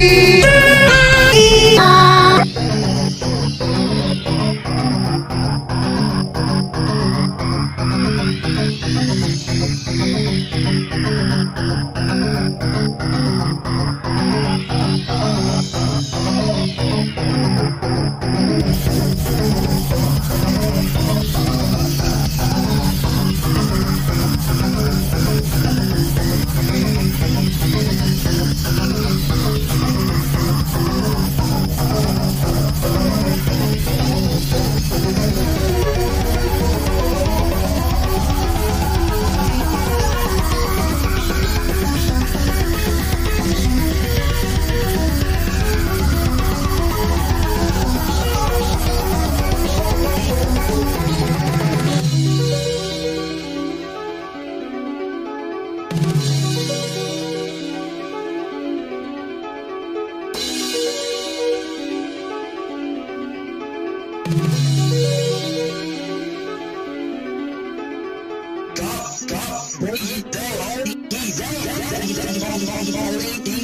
E, e, e, Gus, Gus, Ricky, go! He's out, he's out, he's out, he's out, he's out, he's out, he's out,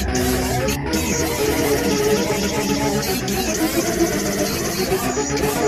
Thank you.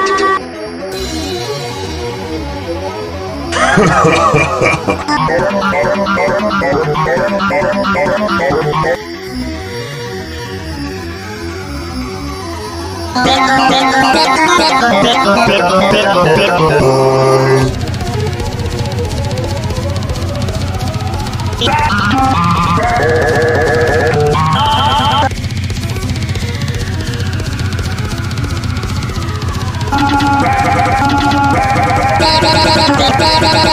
Bye.